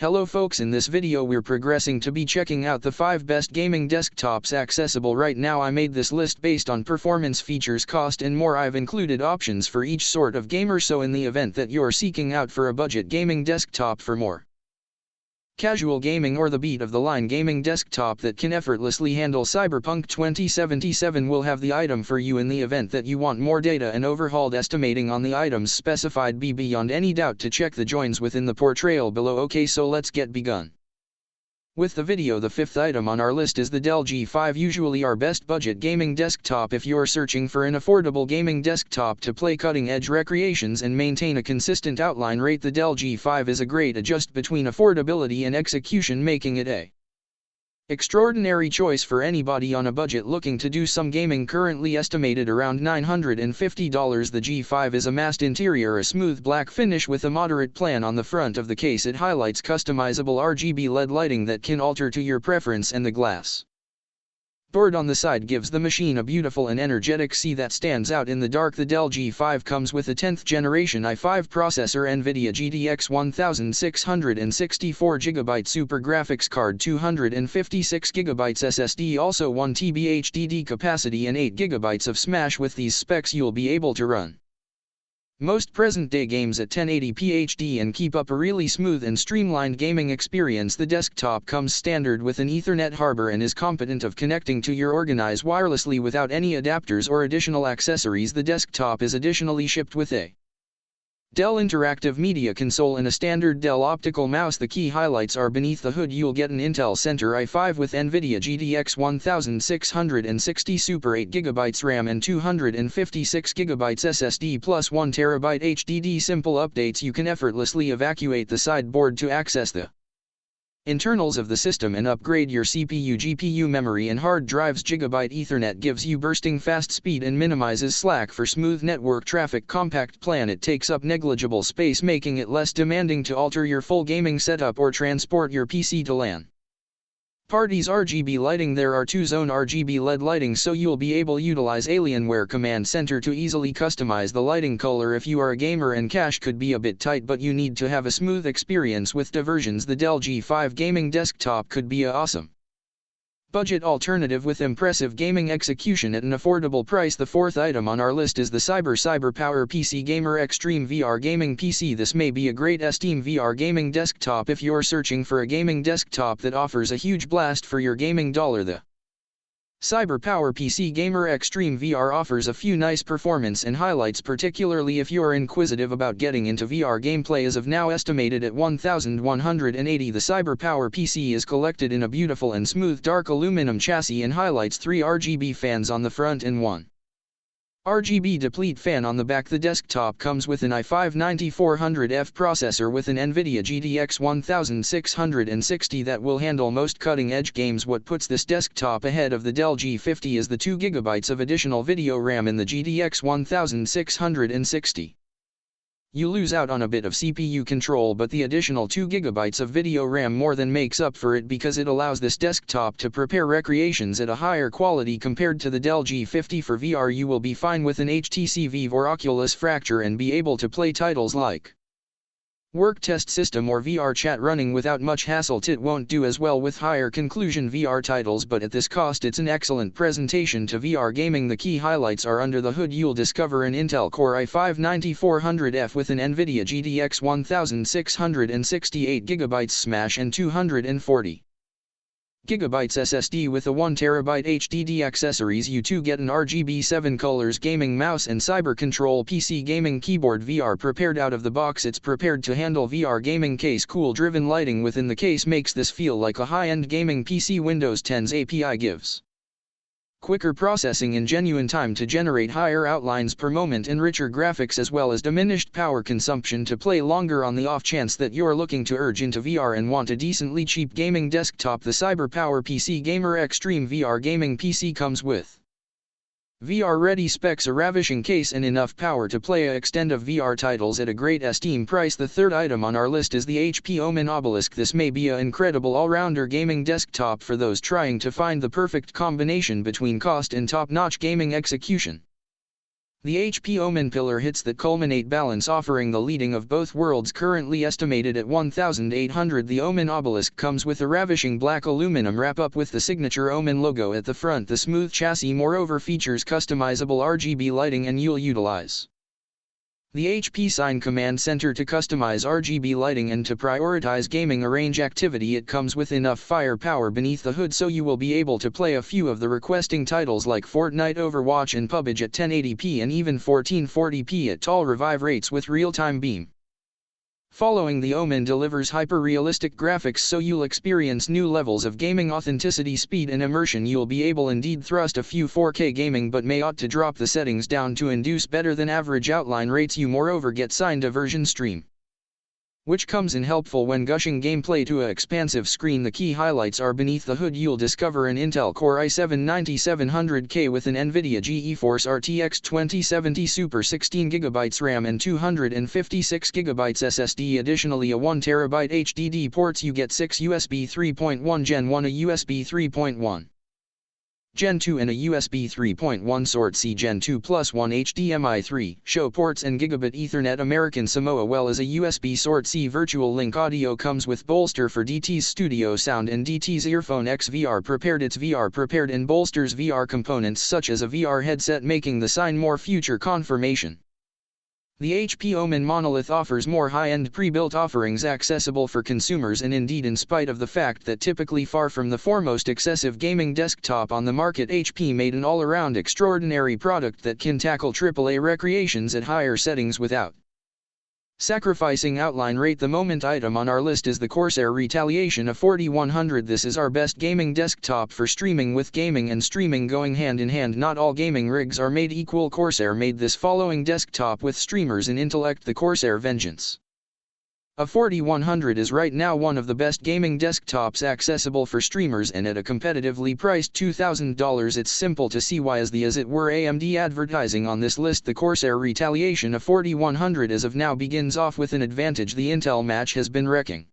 Hello folks in this video we're progressing to be checking out the 5 best gaming desktops accessible right now. I made this list based on performance features cost and more. I've included options for each sort of gamer so in the event that you're seeking out for a budget gaming desktop for more casual gaming or the beat of the line gaming desktop that can effortlessly handle Cyberpunk 2077 will have the item for you in the event that you want more data and overhauled estimating on the items specified be beyond any doubt to check the joins within the portrayal below ok so let's get begun. With the video the fifth item on our list is the Dell G5 usually our best budget gaming desktop. If you're searching for an affordable gaming desktop to play cutting edge recreations and maintain a consistent outline rate the Dell G5 is a great adjust between affordability and execution making it a Extraordinary choice for anybody on a budget looking to do some gaming. Currently estimated around $950 the G5 is a massed interior a smooth black finish with a moderate plan on the front of the case. It highlights customizable RGB LED lighting that can alter to your preference and the glass Board on the side gives the machine a beautiful and energetic C that stands out in the dark. The Dell G5 comes with a 10th generation i5 processor NVIDIA GTX 1664GB Super Graphics card 256GB SSD also 1TB HDD capacity and 8GB of Smash with these specs you'll be able to run most present-day games at 1080p HD and keep up a really smooth and streamlined gaming experience the desktop comes standard with an Ethernet harbor and is competent of connecting to your organize wirelessly without any adapters or additional accessories. The desktop is additionally shipped with a Dell Interactive Media Console and a standard Dell optical mouse. The key highlights are beneath the hood you'll get an Intel Center i5 with NVIDIA GTX 1660 Super 8GB RAM and 256GB SSD plus 1TB HDD Simple updates you can effortlessly evacuate the sideboard to access the internals of the system and upgrade your CPU GPU memory and hard drives Gigabit Ethernet gives you bursting fast speed and minimizes slack for smooth network traffic compact plan it takes up negligible space making it less demanding to alter your full gaming setup or transport your PC to LAN. Parties RGB lighting There are two-zone RGB LED lighting so you'll be able utilize Alienware Command Center to easily customize the lighting color. If you are a gamer and cache could be a bit tight but you need to have a smooth experience with diversions the Dell G5 gaming desktop could be a awesome budget alternative with impressive gaming execution at an affordable price. The fourth item on our list is the Cyber Cyber Power PC Gamer Xtreme VR Gaming PC. This may be a great Steam VR gaming desktop if you're searching for a gaming desktop that offers a huge blast for your gaming dollar. The CyberPower PC Gamer Xtreme VR offers a few nice performance and highlights particularly if you're inquisitive about getting into VR gameplay. As of now estimated at 1180 the CyberPower PC is collected in a beautiful and smooth dark aluminum chassis and highlights three RGB fans on the front and one RGB deplete fan on the back The desktop comes with an i5-9400F processor with an NVIDIA GTX 1660 that will handle most cutting-edge games What puts this desktop ahead of the Dell G50 is the 2GB of additional video RAM in the GTX 1660. You lose out on a bit of CPU control but the additional 2GB of video RAM more than makes up for it because it allows this desktop to prepare recreations at a higher quality compared to the Dell G50 for VR you will be fine with an HTC Vive or Oculus Fracture and be able to play titles like Work test system or VR chat running without much hassle. It won't do as well with higher conclusion VR titles but at this cost it's an excellent presentation to VR gaming. The key highlights are under the hood. You'll discover an Intel Core i5-9400F with an NVIDIA GTX 1668GB Smash and 240 gigabytes SSD with a 1TB HDD accessories you too get an RGB 7 colors gaming mouse and Cyber Control PC gaming keyboard VR prepared out of the box. It's prepared to handle VR gaming case cool driven lighting. Within the case makes this feel like a high-end gaming PC Windows 10's API gives quicker processing in genuine time to generate higher outlines per moment and richer graphics as well as diminished power consumption to play longer on the off chance that you're looking to urge into VR and want a decently cheap gaming desktop the CyberPower PC Gamer Xtreme VR gaming PC comes with VR-ready specs a ravishing case and enough power to play a extent of VR titles at a great esteem price. The third item on our list is the HP Omen Obelisk. This may be an incredible all-rounder gaming desktop for those trying to find the perfect combination between cost and top-notch gaming execution. The HP Omen pillar hits that culminate balance offering the leading of both worlds currently estimated at 1800 The Omen obelisk comes with a ravishing black aluminum wrap-up with the signature Omen logo at the front. The smooth chassis moreover features customizable RGB lighting and you'll utilize the HP Sign Command Center to customize RGB lighting and to prioritize gaming arrange activity it comes with enough firepower beneath the hood so you will be able to play a few of the requesting titles like Fortnite Overwatch and PUBG at 1080p and even 1440p at tall revive rates with real-time beam. Following the Omen delivers hyper-realistic graphics so you'll experience new levels of gaming authenticity speed and immersion. You'll be able indeed thrust a few 4K gaming but may ought to drop the settings down to induce better than average outline rates. You moreover get signed a version stream which comes in helpful when gushing gameplay to a expansive screen. The key highlights are beneath the hood you'll discover an Intel Core i7-9700K with an NVIDIA GeForce RTX 2070 Super 16GB RAM and 256GB SSD. Additionally a 1TB HDD ports you get 6 USB 3.1 Gen 1 a USB 3.1. Gen 2 and a USB 3.1 sort C Gen 2 plus 1 HDMI 3, show ports and gigabit Ethernet American Samoa well as a USB sort C virtual link audio comes with bolster for DTS studio sound and DTS earphone X VR prepared its VR prepared and bolsters VR components such as a VR headset making the sign more future confirmation. The HP Omen monolith offers more high-end pre-built offerings accessible for consumers and indeed in spite of the fact that typically far from the foremost excessive gaming desktop on the market HP made an all-around extraordinary product that can tackle AAA recreations at higher settings without Sacrificing outline rate. The moment item on our list is the Corsair Retaliation a 4100 This is our best gaming desktop for streaming with gaming and streaming going hand in hand. Not all gaming rigs are made equal. Corsair made this following desktop with streamers in intellect. The Corsair Vengeance a 4100 is right now one of the best gaming desktops accessible for streamers and at a competitively priced $2,000 it's simple to see why as the as it were AMD advertising on this list the Corsair Retaliation a 4100 as of now begins off with an advantage the Intel match has been wrecking.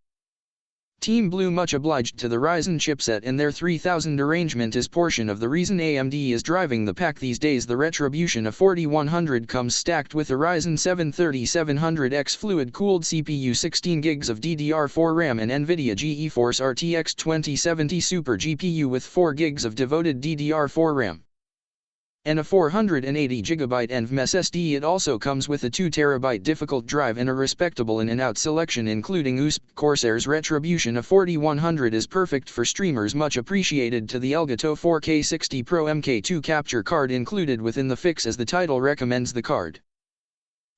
Team Blue much obliged to the Ryzen chipset and their 3000 arrangement is portion of the reason AMD is driving the pack these days. The Retribution of 4100 comes stacked with a Ryzen 7 3700X fluid-cooled CPU 16 gigs of DDR4 RAM and NVIDIA GeForce RTX 2070 Super GPU with 4 gigs of devoted DDR4 RAM and a 480GB NVMe SSD it also comes with a 2TB difficult drive and a respectable in and out selection including USB Corsair's Retribution. A 4100 is perfect for streamers much appreciated to the Elgato 4K 60 Pro MK2 capture card included within the fix as the title recommends the card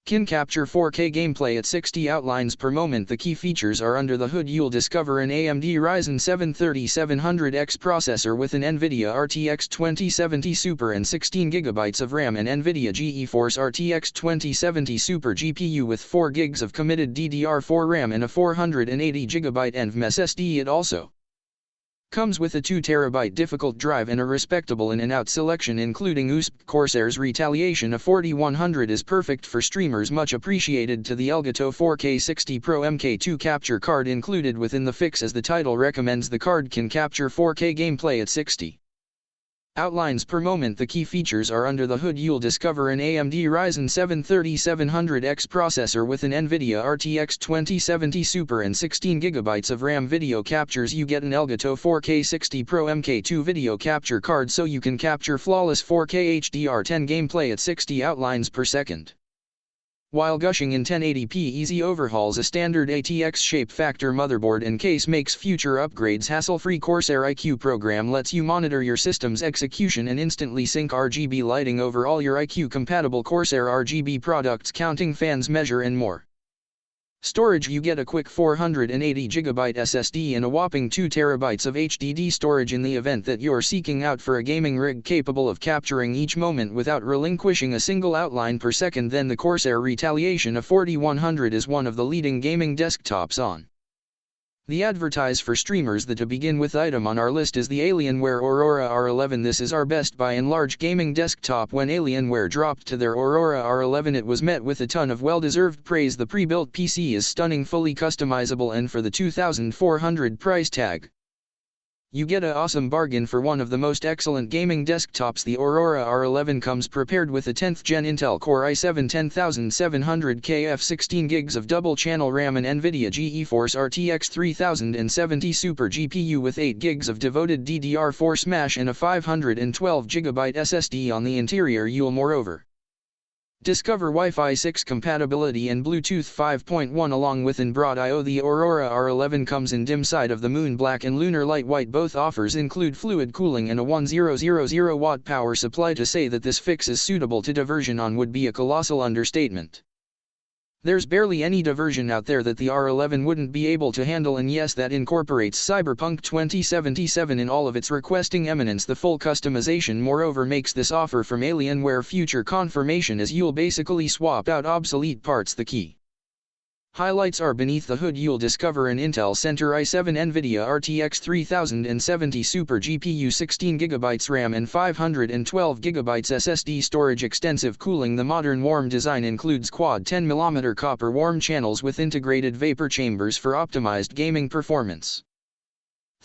can capture 4K gameplay at 60 outlines per moment. The key features are under the hood. You'll discover an AMD Ryzen 7 3700X processor with an NVIDIA RTX 2070 Super and 16GB of RAM and NVIDIA GeForce RTX 2070 Super GPU with 4 GB of committed DDR4 RAM and a 480GB NVMe SSD. It also Comes with a 2TB difficult drive and a respectable in and out selection including USB Corsair's Retaliation a 4100 is perfect for streamers much appreciated to the Elgato 4K 60 Pro MK2 capture card included within the fix as the title recommends the card can capture 4K gameplay at 60 Outlines per moment The key features are under the hood you'll discover an AMD Ryzen 7 3700X processor with an NVIDIA RTX 2070 Super and 16GB of RAM video captures you get an Elgato 4K 60 Pro MK2 video capture card so you can capture flawless 4K HDR10 gameplay at 60 outlines per second. While gushing in 1080p easy overhauls a standard ATX shape factor motherboard and case makes future upgrades hassle-free Corsair iCUE program lets you monitor your system's execution and instantly sync RGB lighting over all your iCUE compatible Corsair RGB products counting fans measure and more. Storage You get a quick 480GB SSD and a whopping 2TB of HDD storage in the event that you're seeking out for a gaming rig capable of capturing each moment without relinquishing a single outline per second then the Corsair Retaliation a 4100 is one of the leading gaming desktops on the advertise for streamers the to begin with item on our list is the Alienware Aurora R11 this is our best by and large gaming desktop. When Alienware dropped to their Aurora R11 it was met with a ton of well-deserved praise. The pre-built PC is stunning fully customizable and for the 2400 price tag You get a awesome bargain for one of the most excellent gaming desktops. The Aurora R11 comes prepared with a 10th gen Intel Core i7 10700KF 16 gigs of double channel RAM and Nvidia GeForce RTX 3070 Super GPU with 8 gigs of devoted DDR4 Smash and a 512 GB SSD on the interior. You'll moreover Discover Wi-Fi 6 compatibility and Bluetooth 5.1 along with in Broad I/O. The Aurora R11 comes in dim side of the moon black and lunar light white. Both offers include fluid cooling and a 1000 watt power supply. To say that this fix is suitable to diversion on would be a colossal understatement. There's barely any diversion out there that the R11 wouldn't be able to handle and yes that incorporates Cyberpunk 2077 in all of its requesting eminence the full customization moreover makes this offer from Alienware future confirmation as you'll basically swap out obsolete parts the key. Highlights are beneath the hood you'll discover an Intel Center i7 NVIDIA RTX 3070 Super GPU 16GB RAM and 512GB SSD storage extensive cooling The modern warm design includes quad 10mm copper warm channels with integrated vapor chambers for optimized gaming performance.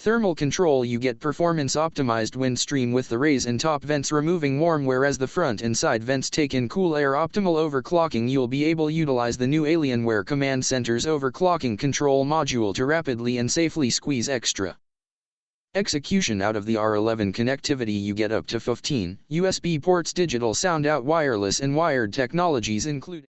Thermal control you get performance optimized wind stream with the raise and top vents removing warm whereas the front and side vents take in cool air. Optimal overclocking you'll be able utilize the new Alienware Command Center's overclocking control module to rapidly and safely squeeze extra execution out of the R11 connectivity. You get up to 15 USB ports digital sound out wireless and wired technologies included